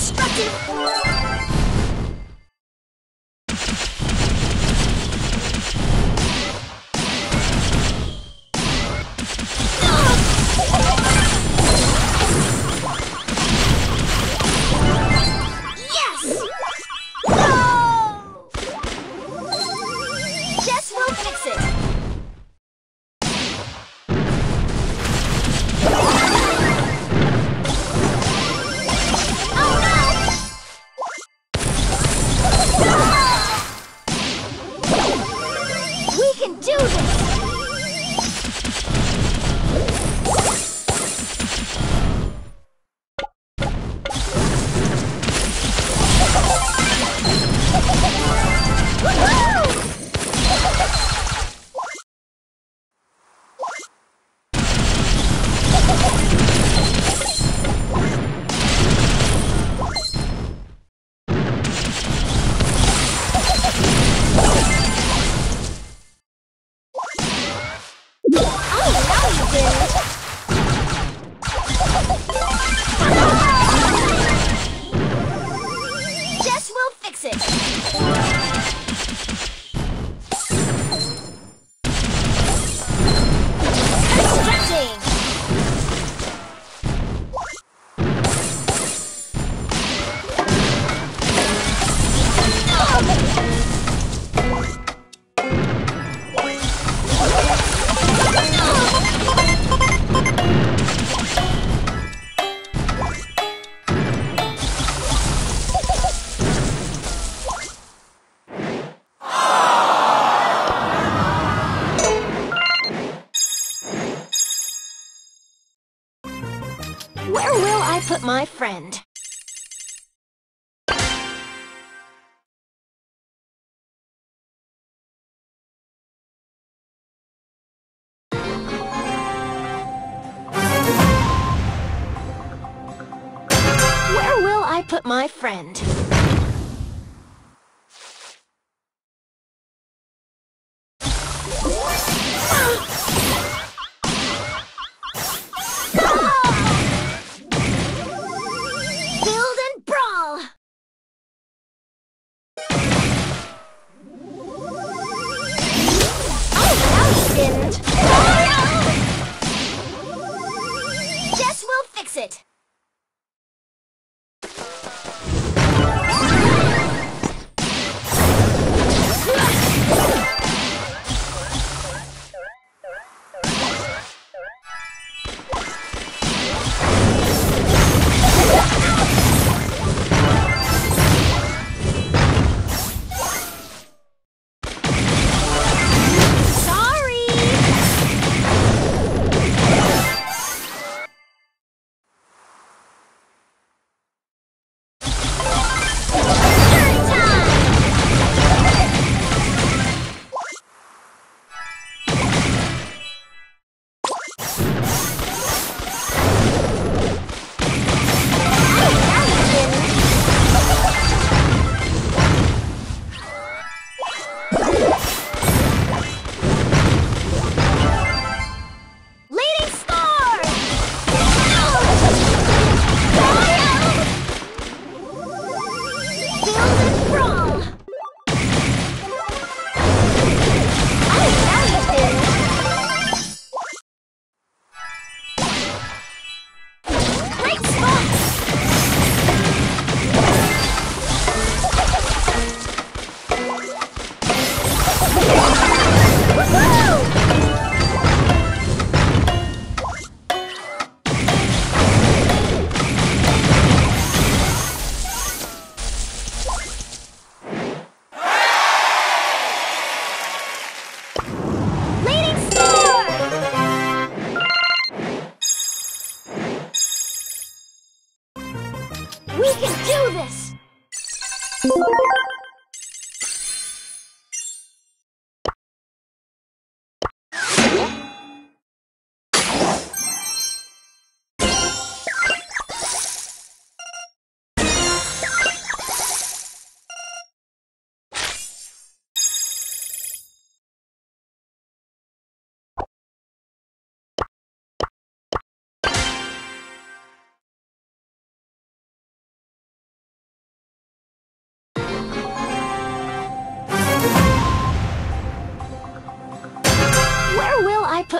しばし six. my friend. Where will I put my friend?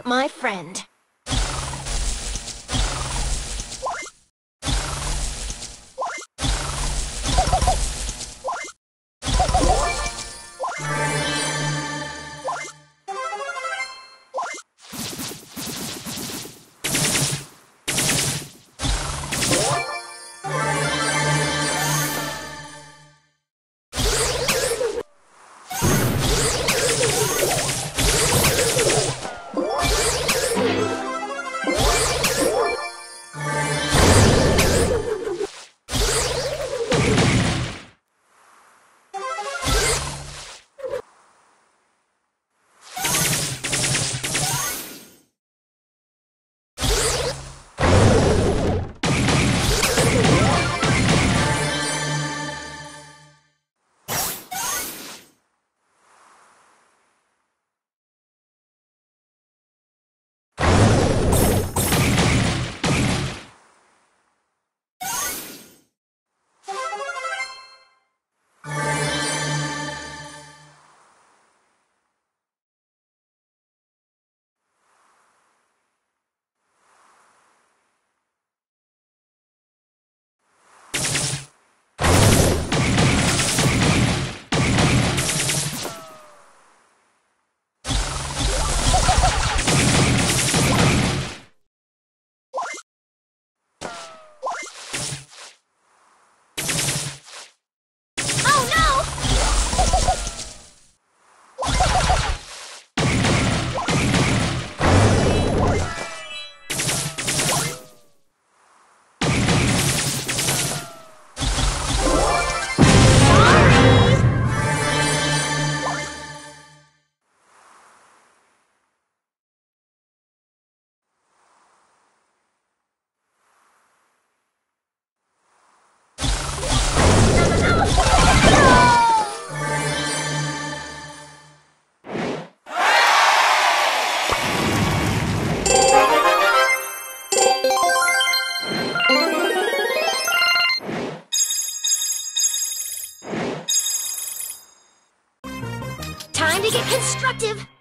My friend? To get constructive!